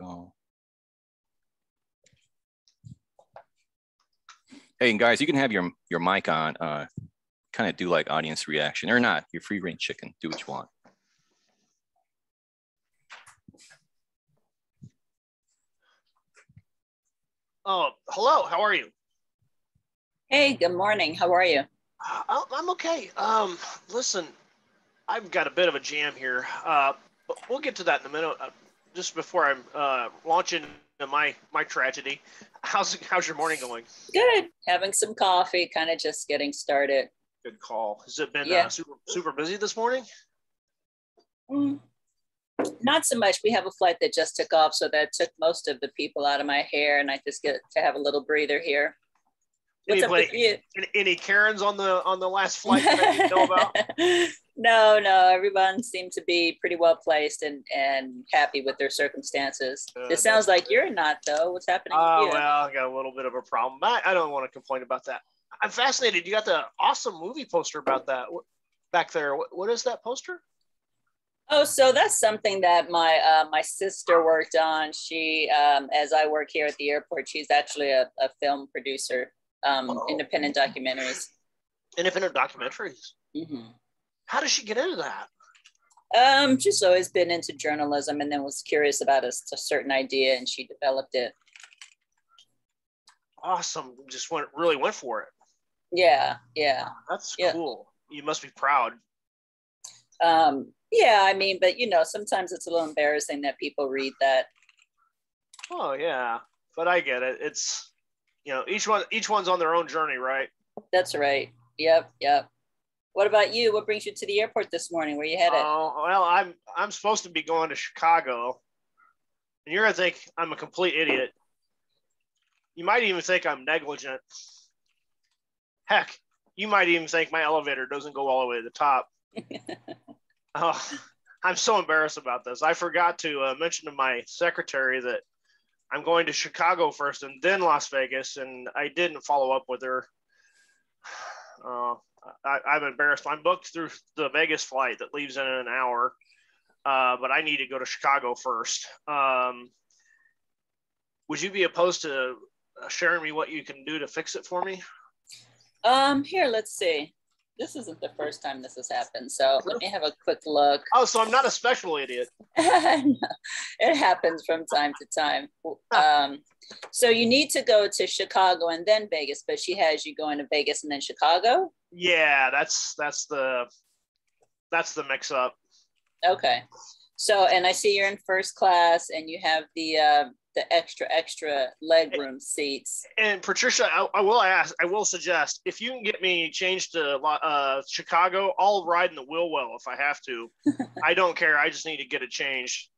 go. Hey, and guys, you can have your, your mic on, uh, kind of do like audience reaction or not, your free range chicken, do what you want. Oh, hello. How are you? Hey, good morning. How are you? Uh, I'm okay. Um, listen, I've got a bit of a jam here. Uh, but we'll get to that in a minute. Uh, just before I'm uh, launching my my tragedy, how's how's your morning going? Good. Having some coffee, kind of just getting started. Good call. Has it been Yeah. uh, super super busy this morning? Mm, Not so much. We have a flight that just took off, so that took most of the people out of my hair, and I just get to have a little breather here. What's up with Anybody- you? Any, Karens on the on the last flight that I didn't know about? no, no. Everyone seemed to be pretty well placed and and happy with their circumstances. Uh, it sounds like you're not, though. What's happening Oh you? well, I got a little bit of a problem. I, I don't want to complain about that. I'm fascinated. You got the awesome movie poster about that back there. What, what is that poster? Oh, so that's something that my uh, my sister worked on. She, um, as I work here at the airport, she's actually a, a film producer, um, Oh. independent documentaries. Independent documentaries. hmm How does she get into that? Um, she's always been into journalism, and then was curious about a, a certain idea, and she developed it. Awesome. Just went really went for it. Yeah, yeah, That's Yeah. cool. You must be proud. um, yeah. I mean, but you know, sometimes it's a little embarrassing that people read that. Oh yeah, but I get it. It's you know each one each one's on their own journey, right? That's right. Yep, yep. What about you? What brings you to the airport this morning? Where you headed? Oh well, I'm I'm supposed to be going to Chicago, and you're gonna think I'm a complete idiot. You might even think I'm negligent. Heck, you might even think my elevator doesn't go all the way to the top. oh, I'm so embarrassed about this. I forgot to uh, mention to my secretary that I'm going to Chicago first and then Las Vegas, and I didn't follow up with her. Uh, I, I'm embarrassed. I'm booked through the Vegas flight that leaves in an hour, uh, but I need to go to Chicago first. Um, would you be opposed to sharing me what you can do to fix it for me? Um, here, let's see. This isn't the first time this has happened, so let me have a quick look. Oh, so I'm not a special idiot. No, it happens from time to time. Um, so you need to go to Chicago and then Vegas, but she has you going to Vegas and then Chicago. Yeah, that's that's the that's the mix up. Okay. So, and I see you're in first class and you have the uh, the extra extra legroom seats. And Patricia, I, I will ask, I will suggest, if you can get me changed to uh, Chicago, I'll ride in the wheel well if I have to. I don't care. I just need to get it changed.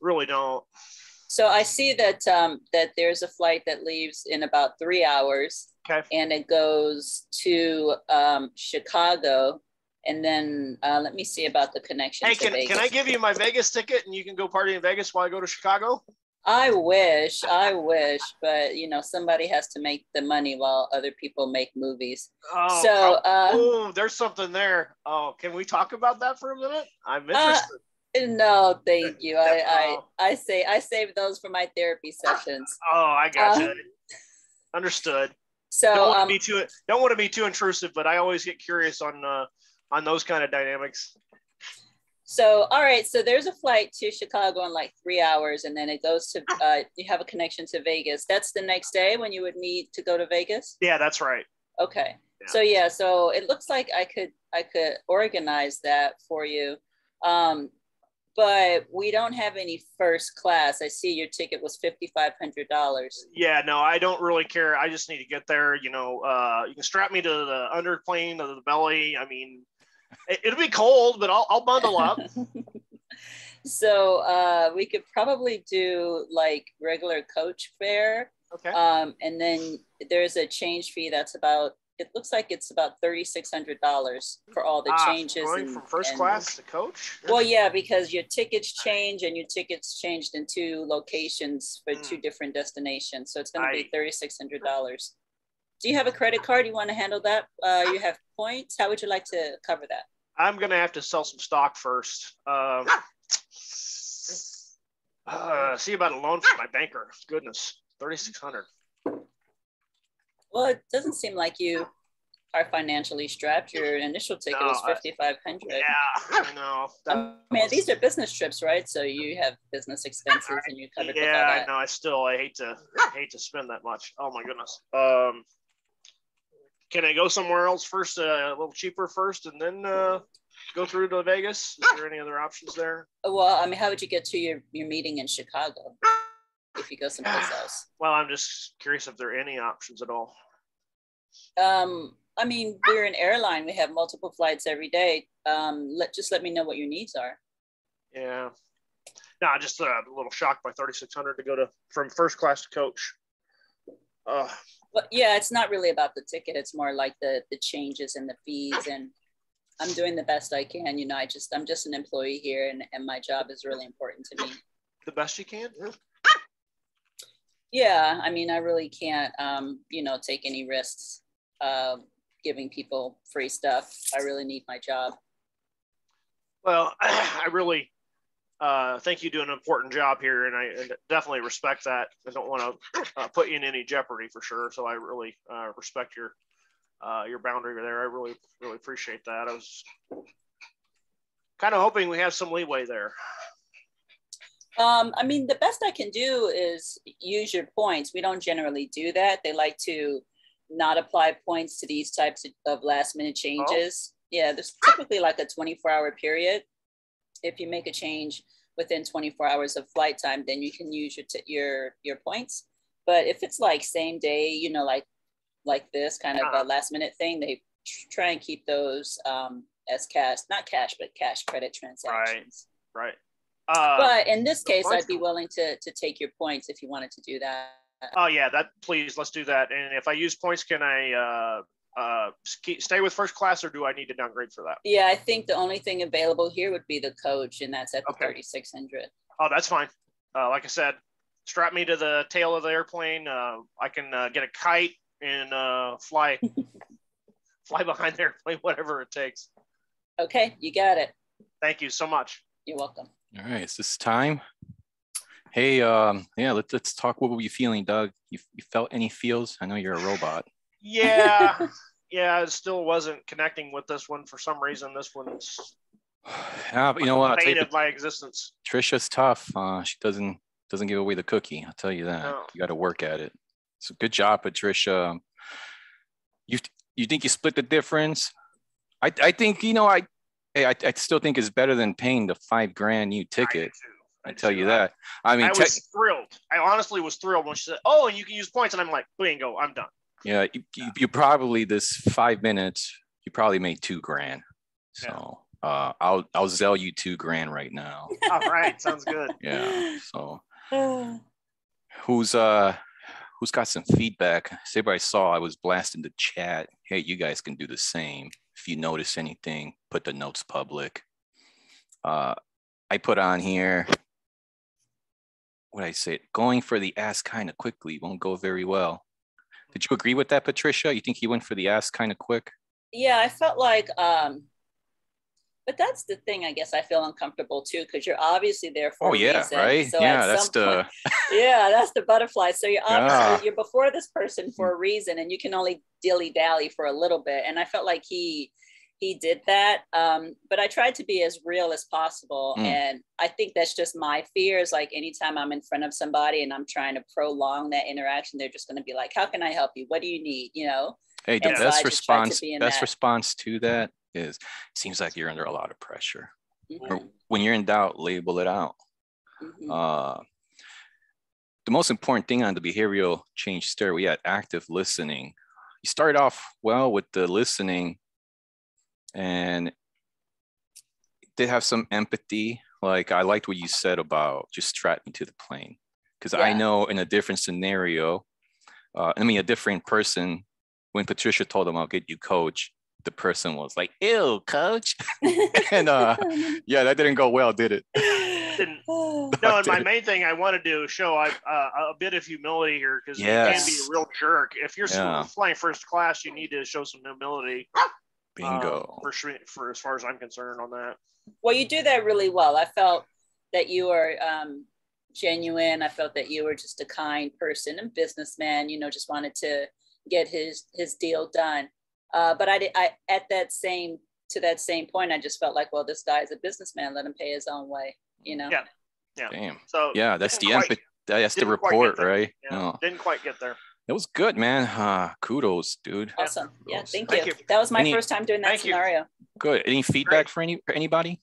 Really don't. So I see that um, that there's a flight that leaves in about three hours. Okay. and it goes to um, Chicago. And then uh, let me see about the connection. Hey, to can, Vegas. can I give you my Vegas ticket and you can go party in Vegas while I go to Chicago? I wish, I wish, but you know, somebody has to make the money while other people make movies. Oh, so, uh, oh, there's something there. Oh, can we talk about that for a minute? I'm interested. no, thank you. I, I, Oh. I say I save those for my therapy sessions. oh, I got uh, you. Understood. So, don't want to um, be too don't want to be too intrusive, but I always get curious on uh, on those kind of dynamics. So all right. So there's a flight to Chicago in like three hours, and then it goes to. Uh, you have a connection to Vegas. That's the next day when you would need to go to Vegas. Yeah, that's right. Okay. Yeah. So yeah, so it looks like I could I could organize that for you. Um, but we don't have any first class. I see your ticket was fifty-five hundred dollars. Yeah, no, I don't really care. I just need to get there. You know, uh, you can strap me to the underplane of the belly. I mean, it'll be cold, but I'll, I'll bundle up. so uh, we could probably do like regular coach fare. Okay. Um, and then there's a change fee that's about it looks like it's about thirty-six hundred dollars for all the Ah, changes. going and- from first and- class to coach. Well, yeah, because your tickets change and your tickets changed in two locations for two Mm. different destinations. So it's going to be thirty-six hundred dollars. Do you have a credit card? You want to handle that? Uh, you have points. How would you like to cover that? I'm gonna have to sell some stock first. Um, Uh, see about a loan from my banker. Goodness, thirty six hundred. Well, it doesn't seem like you are financially strapped. Your initial ticket No, was I- fifty five hundred. Yeah, I know. I mean, these are business trips, right? So you have business expenses and you covered with all yeah, I know. I still I hate to I hate to spend that much. Oh my goodness. Um, can I go somewhere else first? Uh, a little cheaper first, and then uh, go through to Vegas. Is there any other options there? Well, I mean, how would you get to your, your meeting in Chicago if you go someplace else? Well, I'm just curious if there are any options at all. Um, I mean, we're an airline. We have multiple flights every day. Um, let just let me know what your needs are. Yeah. No, I just uh, a little shocked by 3,600 to go to from first class to coach. Uh, But yeah, it's not really about the ticket. It's more like the the changes and the fees. And I'm doing the best I can. You know, I just I'm just an employee here, and and my job is really important to me. the best you can. Yeah, I mean, I really can't, um, you know, take any risks uh, giving people free stuff. I really need my job. Well, I really uh, think you do an important job here, and I definitely respect that. I don't want to uh, put you in any jeopardy for sure. So I really uh, respect your uh, your boundary there. I really really appreciate that. I was kind of hoping we have some leeway there. Um, I mean, the best I can do is use your points. We don't generally do that. They like to not apply points to these types of, of last minute changes. Yeah, there's typically like a 24 hour period. If you make a change within 24 hours of flight time, then you can use your t- your your points. But if it's like same day, you know, like like this kind of a last minute thing, they try and keep those um, as cash, not cash, but cash credit transactions. Right. Uh, But in this case, I'd be willing to to take your points if you wanted to do that. oh yeah, that please let's do that. And if I use points, can I uh, uh, stay with first class, or do I need to downgrade for that? Yeah, I think the only thing available here would be the coach, and that's at the Okay. 3600. Oh, that's fine. Uh, like I said, strap me to the tail of the airplane. Uh, I can uh, get a kite and uh, fly, fly behind the airplane, whatever it takes. Okay, you got it. Thank you so much. You're welcome. All right, is this time? Hey, um, yeah, let's let's talk. What were you feeling, Doug? You, you felt any feels? I know you're a robot. Yeah, yeah. I still wasn't connecting with this one for some reason. This one's yeah, you know what? You, of my existence. Trisha's tough. Uh, she doesn't doesn't give away the cookie. I'll tell you that. No. You got to work at it. So good job, Patricia. You you think you split the difference? I I think you know I. Hey, I, I still think it's better than paying the five grand new ticket. I, I tell you that. I mean, I was thrilled. I honestly was thrilled when she said, "Oh, and you can use points," and I'm like, "Bingo, I'm done." Yeah, you, you, you probably this five minutes, you probably made two grand. So uh, I'll I'll sell you two grand right now. All right, sounds good. Yeah. So who's uh who's got some feedback? See what I saw. I was blasting the chat. Hey, you guys can do the same. If you notice anything, put the notes public. Uh, I put on here. What I say? Going for the ass kind of quickly won't go very well. Did you agree with that, Patricia? You think he went for the ass kind of quick? Yeah, I felt like, um, but that's the thing. I guess I feel uncomfortable too because you're obviously there for Oh a yeah, reason. right. So yeah, that's the point- yeah, that's the butterfly. So you're obviously Yeah. you're before this person for a reason, and you can only dilly dally for a little bit. And I felt like he he did that. Um, but I tried to be as real as possible, Mm. and I think that's just my fears. Like anytime I'm in front of somebody and I'm trying to prolong that interaction, they're just going to be like, "How can I help you? What do you need?" You know. Hey, the And best to response be best that. response to that is seems like you're under a lot of pressure. Mhm, When you're in doubt, label it out. mhm. Uh, the most important thing on the behavioral change stair, we had active listening. You start off well with the listening and did have some empathy. Like I liked what you said about just strap me to the plane. Because I know in a different scenario, uh, I mean a different person, when Patricia told them I'll get you coach, the person was like, ew, coach. and uh, yeah, that didn't go well, did it? Didn't- No, and my main thing I want to do is show I, uh, a bit of humility here because you can be a real jerk. If you're Yeah. flying first class, you need to show some humility. Uh, Bingo. for for as far as I'm concerned on that. well you do that really well i felt that you were um, genuine. I felt that you were just a kind person and businessman. You know, just wanted to get his his deal done. Uh, but I did. I at that same to that same point, I just felt like, well, this guy is a businessman. Let him pay his own way. You know. Yeah. Yeah. Damn. So Yeah, that's the quite- empathy. That's the rapport, right? yeah, No, didn't quite get there. It was good, man. Uh, kudos, dude. Awesome. Yeah. Awesome. Thank, Thank you. you. That was my Any- first time doing that Thank you. scenario. Good. Any feedback for any for anybody?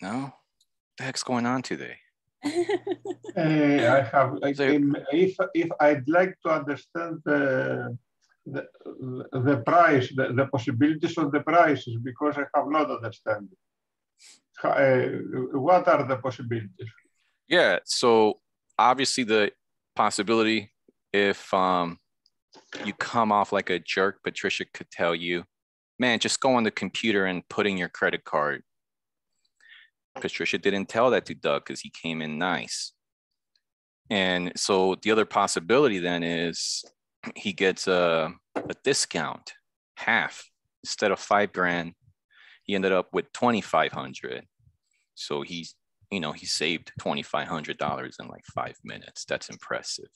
No. What the heck's going on today? Uh, I have, like, So- if, if I'd like to understand the, the, the price, the, the possibilities of the prices, because I have not understand. Uh, what are the possibilities? Yeah. So obviously the possibility if um you come off like a jerk, Patricia could tell you, man, just go on the computer and put in your credit card. Patricia didn't tell that to Doug because he came in nice. And so the other possibility then is he gets a, a discount, half instead of five grand. He ended up with 2,500. So he's, you know, he saved $2,500 in like five minutes. That's impressive.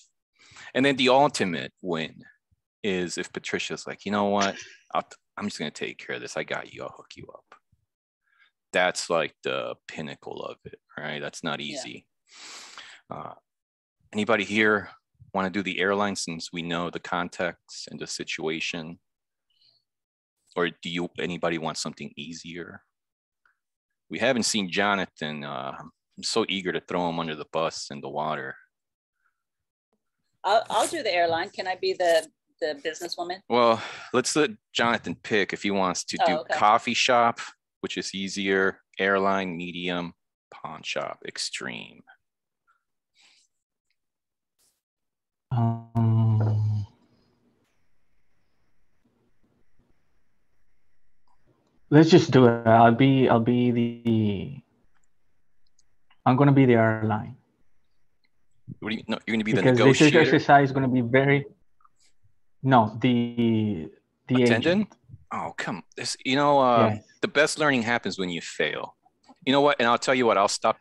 And then the ultimate win is if Patricia's like, you know what, I'll, I'm just going to take care of this. I got you. I'll hook you up. That's like the pinnacle of it, right? That's not Yeah. easy. Uh, anybody here want to do the airline since we know the context and the situation? Or do you anybody want something easier? We haven't seen Jonathan. Uh, I'm so eager to throw him under the bus in the water. I'll, I'll do the airline. Can I be the the businesswoman? Well, let's let Jonathan pick if he wants to Oh, do okay. coffee shop, which is easier, airline, medium, pawn shop, extreme. Um, let's just do it. I'll be I'll be the I'm gonna be the airline What do you? No, you're going to be the because this negotiator, exercise is gonna be very no the the attendant. agent. Oh, come! This, you know, uh, Yes. the best learning happens when you fail. You know what? And I'll tell you what. I'll stop